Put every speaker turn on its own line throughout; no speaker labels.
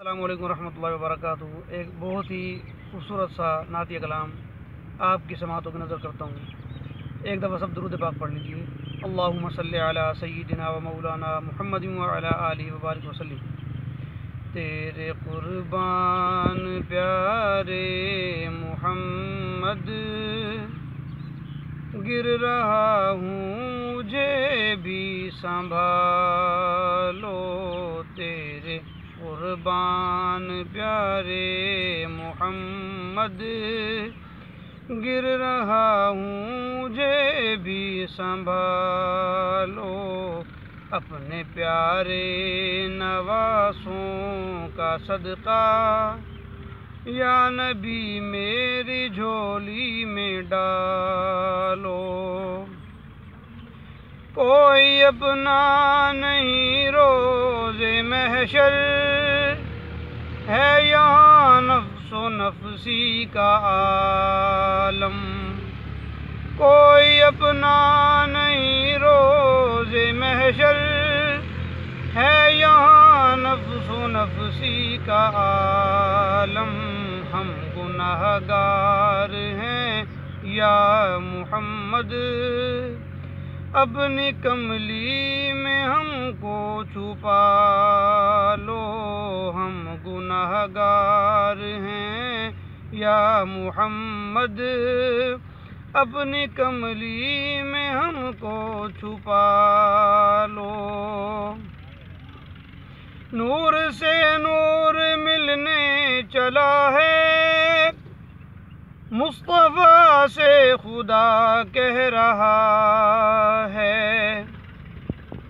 अल्लाम वरहमल वर्क एक बहुत ही खूबसूरत सा नातिया कलाम आपकी समातों की नज़र करता हूँ। एक दफ़ा सब दरुद पाक पढ़ लीजिए। अल्लाह अला सईदना व मौलाना महमद आली वबारक वसलम तेरे कुर्बान प्यारे मोहम्मद, गिर रहा हूँ मुझे भी संभालो कुर्बान प्यारे मोहम्मद, गिर रहा हूँ मुझे भी संभालो। अपने प्यारे नवासों का सदका, या नबी मेरी झोली में डालो। कोई अपना नहीं रोज़े महशर। है यहाँ नफ्सो नफसी का आलम। कोई अपना नहीं रोज़े महशर। है यहाँ नफ्सो नफसी का आलम। हम गुनाहगार हैं या मोहम्मद। अपनी कमली में हमको छुपा लो। हम गुनाहगार हैं या मोहम्मद। अपनी कमली में हमको छुपा लो। नूर से नूर मिलने चला है। मुस्तफ़ा से खुदा कह रहा है,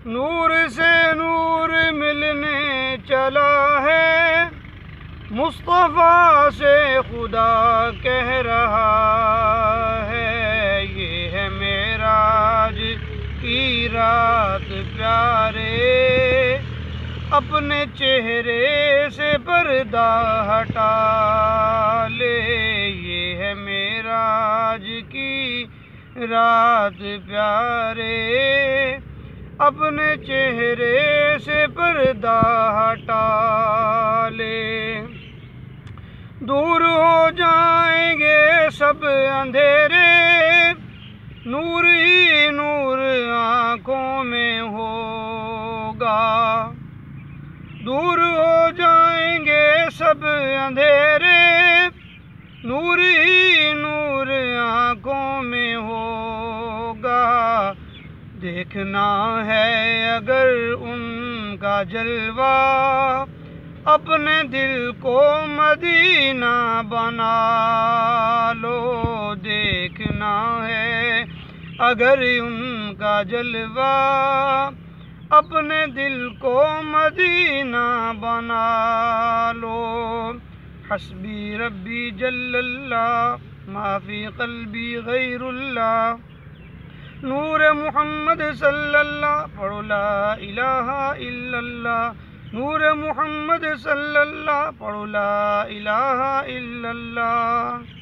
नूर से नूर मिलने चला है, मुस्तफ़ा से खुदा कह रहा है, ये है मेराज की रात प्यारे, अपने चेहरे से पर्दा हटा ले, ये मेराज की रात प्यारे, अपने चेहरे से पर्दा हटा ले। दूर हो जाएँगे सब अंधेरे, नूर ही नूर आँखों में होगा। दूर हो जाएँगे सब अंधेरे, नूर देखना है अगर उनका जलवा अपने दिल को मदीना बना लो। देखना है अगर उनका जलवा अपने दिल को मदीना बना लो। हसबी रबी जल्ला माफ़ी कल्बी गैरुल्ला नूर मोहम्मद सल्लल्ला पढ़ो ला इलाहा इल्लल्ला नूर मोहम्मद सल्लल्ला पढ़ो ला इलाहा इल्लल्लाह।